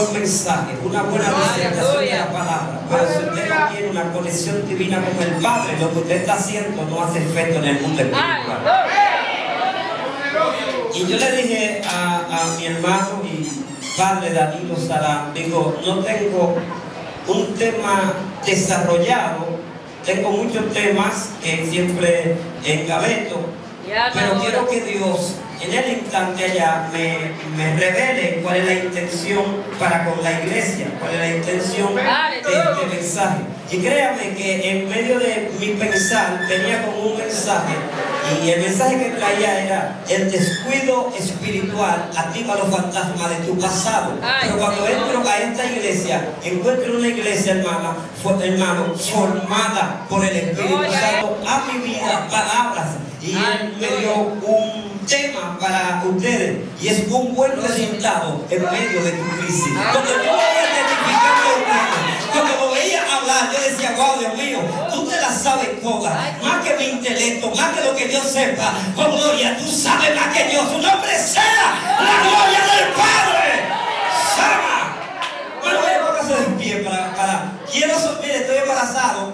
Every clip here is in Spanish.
buen mensaje, una buena presentación de la palabra. Pero si usted no tiene una conexión divina con el Padre, lo que usted está haciendo no hace efecto en el mundo espiritual. Y yo le dije a, a mi hermano y padre Danilo Sarán, digo, no tengo un tema desarrollado, tengo muchos temas que siempre engaveto, pero quiero que Dios en el instante allá me, me revele cuál es la intención para con la iglesia, cuál es la intención de este mensaje. Y créame que en medio de mi pensar tenía como un mensaje y el mensaje que traía era el descuido espiritual activa los fantasmas de tu pasado. Pero cuando entro a esta iglesia, encuentro una iglesia, hermana, hermano, formada por el Espíritu Santo a mi vida palabras. Y él me dio un tema para ustedes y es un buen resultado en medio de tu crisis. Yo decía, wow, Dios mío, tú te la sabes toda, más que mi intelecto, más que lo que Dios sepa. Oh, gloria, tú sabes más que Dios. Su nombre sea la gloria del Padre. Sama. Bueno, voy a póngase de pie para. Quiero, mire, estoy embarazado.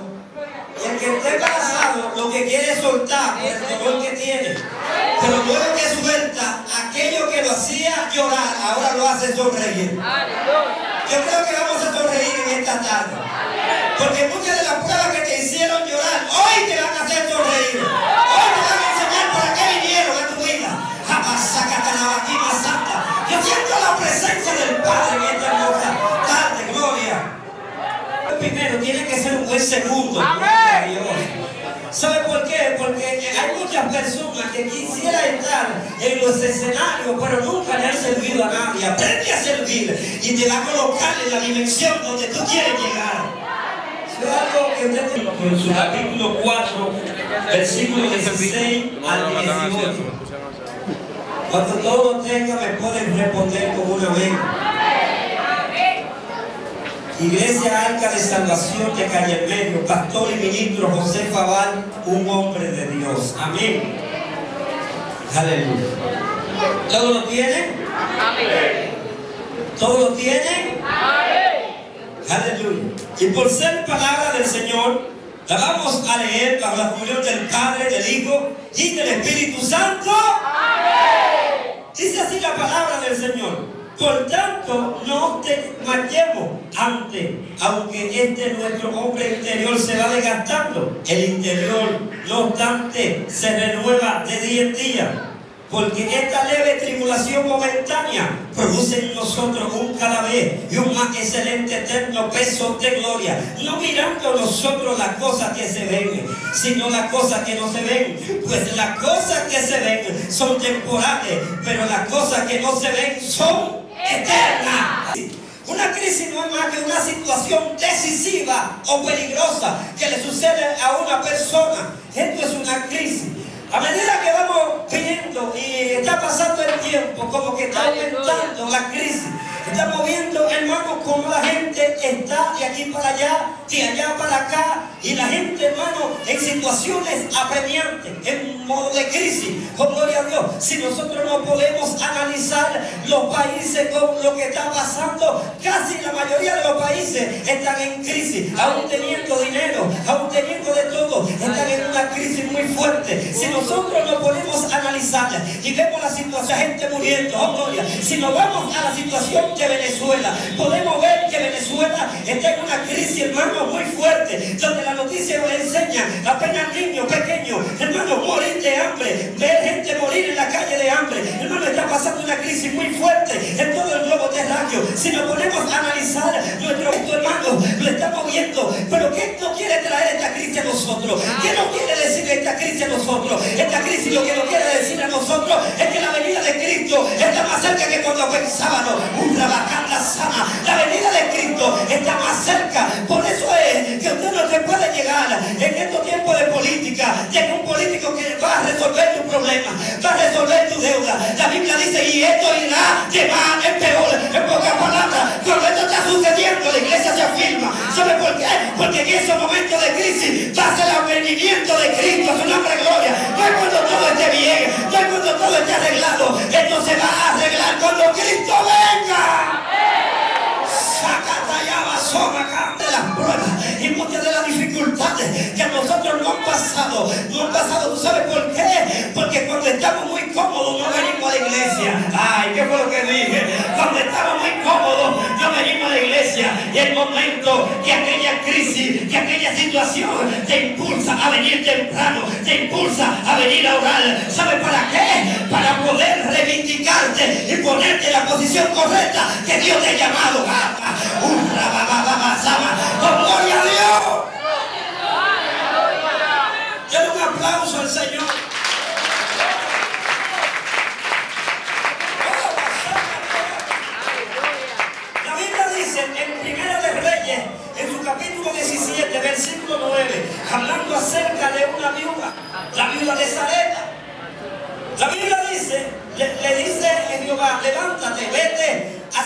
Y el que está embarazado lo que quiere es soltar por el dolor que tiene. Pero luego que suelta, aquello que lo hacía llorar, ahora lo hace sonreír. Yo creo que vamos a sonreír en esta tarde. Porque muchas de las pruebas que te hicieron llorar, hoy te van a hacer sonreír. Hoy te van a enseñar para qué vinieron a tu vida. Jamás santa. Yo siento la presencia del Padre en esta hermosa tarde, gloria. Primero, tiene que ser un buen segundo. ¿Sabe por qué? Porque hay muchas personas que quisieran entrar en los escenarios, pero nunca le han servido a nadie. Aprende a servir y te va a colocar en la dimensión donde tú quieres llegar. En su capítulo 4, versículo 16 al 18. Cuando todo lo tenga, me pueden responder con una vez. Iglesia Arca de Salvación de Calle Medio, pastor y ministro José Fabal, un hombre de Dios. Amén. Aleluya. ¿Todo lo tienen? Amén. ¿Todo lo tienen? Amén. Aleluya. Y por ser palabra del Señor, la vamos a leer bajo la comunión del Padre, del Hijo y del Espíritu Santo. Amén. Dice así la palabra del Señor. Por tanto, no te marchemos antes, aunque este nuestro hombre interior se va desgastando. El interior, no obstante, se renueva de día en día. Porque esta leve tribulación momentánea produce en nosotros un cada vez y un más excelente eterno peso de gloria. No mirando nosotros las cosas que se ven, sino las cosas que no se ven. Pues las cosas que se ven son temporales, pero las cosas que no se ven son eterna. Una crisis no es más que una situación decisiva o peligrosa que le sucede a una persona. Esto es una crisis. A medida que vamos viendo y está pasando el tiempo, como que está aumentando la crisis, estamos viendo, hermano, como la gente está de aquí para allá, de allá para acá, y la gente, hermano, en situaciones apremiantes, en modo de crisis, con gloria a Dios. Si nosotros no podemos analizar los países con lo que está pasando, casi la mayoría de los países están en crisis, aún teniendo dinero, aún teniendo de todo, están en una crisis muy fuerte. Si nosotros no podemos analizar y vemos la situación, gente muriendo, oh gloria, si nos vamos a la situación de Venezuela, podemos ver que Venezuela está en una crisis, hermano, muy fuerte, donde la noticia nos enseña apenas niños pequeños, hermano, morir de hambre, ver gente morir en la calle de hambre, hermano, está pasando una crisis muy fuerte en todo el globo terráqueo. Si nos ponemos a analizar nuestro hermano, lo estamos viendo, pero ¿qué no quiere traer esta crisis a nosotros? ¿Qué no quiere decir esta crisis a nosotros? Esta crisis lo que nos quiere decir a nosotros es que la venida de Cristo está más cerca que cuando pensábamos. Un la en estos tiempos de política. Tiene un político que va a resolver tu problema, va a resolver tu deuda. La Biblia dice, y esto irá de mal en peor. En pocas palabras, cuando esto está sucediendo, la iglesia se afirma. ¿Sabe por qué? Porque en esos momentos de crisis va a ser el venimiento de Cristo, su nombre gloria. No es cuando todo esté bien, no es cuando todo esté arreglado. El momento que aquella crisis, que aquella situación te impulsa a venir temprano, te impulsa a venir a orar. ¿Sabe para qué? Para poder reivindicarte y ponerte en la posición correcta que Dios te ha llamado. ¡Oh, gloria a Dios! Denle un aplauso al Señor. La Biblia dice en Primera de Reyes, en su capítulo 17, versículo 9, hablando acerca de una viuda, la viuda de Zareta. La Biblia dice, le, le dice a Jehová, levántate, vete a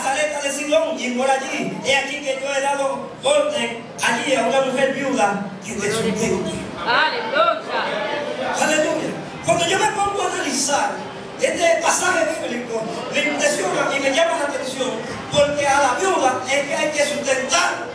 Y por allí, he aquí que yo he dado orden allí a una mujer viuda que te sustente. Aleluya. Aleluya. Cuando yo me pongo a analizar este pasaje bíblico, me impresiona y me llama la atención porque a la viuda es que hay que sustentar.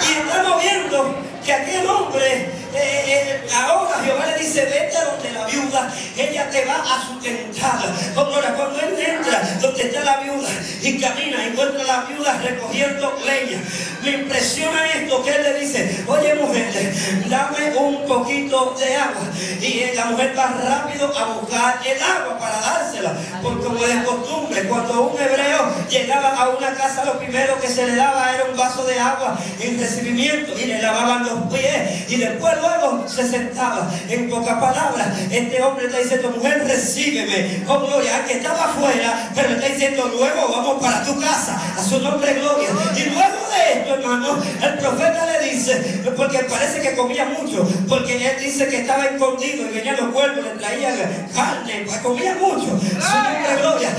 Y estamos viendo que aquel hombre, eh, eh, ahora Jehová le dice, vete a donde la viuda, ella te va a sustentar. Ahora, cuando él entra donde está la viuda y camina, encuentra a la viuda recogiendo leña. Me impresiona esto que él le dice, oye mujer, dame un poquito de agua. Y la mujer va rápido a buscar el agua para dársela. Porque como de costumbre, cuando un hebreo llegaba a una casa, lo primero que se le daba era un vaso de agua en recibimiento y le lavaban los pies y después luego se sentaba. En pocas palabras, este hombre está diciendo, mujer, recíbeme. Oh, gloria, que estaba afuera, pero está diciendo, luego vamos para tu casa. A su nombre, gloria. Y luego de esto, hermano, el profeta le dice, porque parece que comía mucho, porque él dice que estaba escondido y venían los cuerpos, le traían carne, comía mucho. Su nombre, gloria.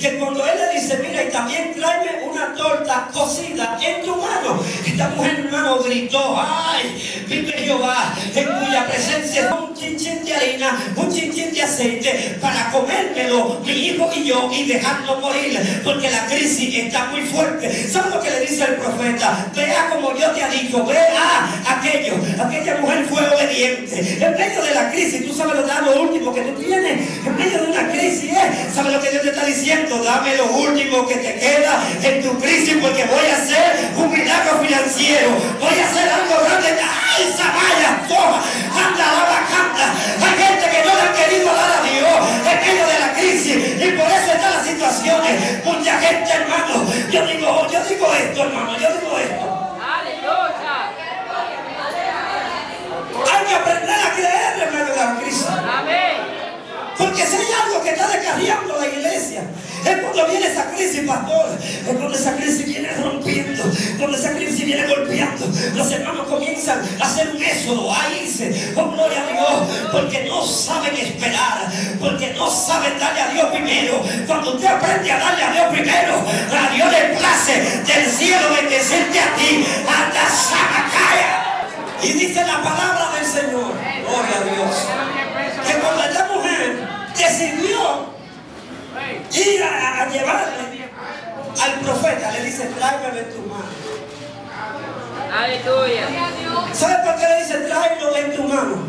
Que cuando él le dice, mira, y también tráeme una torta cocida en tu mano. Esta mujer, hermano, gritó, ay, vive Jehová, en cuya presencia un chinchín de harina, un chinchín de aceite, para comérmelo mi hijo y yo y dejarlo morir, porque la crisis está muy fuerte. ¿Sabes lo que le dice el profeta? Vea como yo te ha dicho, vea aquello. Aquella mujer fue obediente. En medio de la crisis, tú sabes lo, lo último que tú tienes. En medio de una crisis, ¿eh? ¿sabes lo que Dios te está diciendo? Dame lo último que te queda en tu crisis, porque voy a hacer un milagro financiero. Es cuando viene esa crisis, pastor. Es cuando esa crisis viene rompiendo, cuando esa crisis viene golpeando. Los hermanos comienzan a hacer un éxodo, a irse, oh gloria a Dios, porque no saben esperar, porque no saben darle a Dios primero. Cuando usted aprende a darle a Dios primero, a Dios le place del cielo bendecirte a ti, hasta Samacaya. Y dice la palabra del Señor, gloria a Dios que cuando esta mujer decidió ir a, a llevarle al profeta, le en tu mano. Aleluya. ¿Sabe por qué le dice, tráelo en tu mano?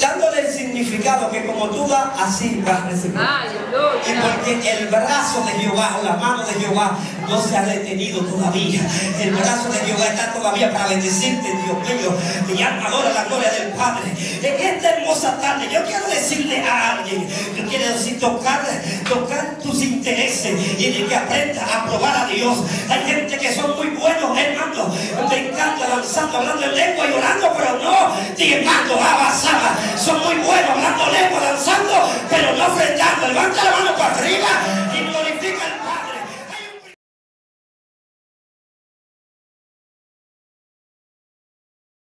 Dándole el significado que como tú das, así vas a recibir. Y porque el brazo de Jehová la mano de Jehová no se ha detenido todavía. El brazo de Jehová está todavía para bendecirte, Dios mío. Mi alma adora la gloria del Padre. En esta hermosa tarde, yo quiero decirle a alguien, yo quiero decir, tocar, tocar tus intereses y que aprenda a probar a Dios. Hay gente que son muy buenos, avanzando, hablando en lengua y orando, pero no diezmando, avanzaba. Son muy buenos hablando lengua, danzando, pero no enfrentando. Levanta la mano para arriba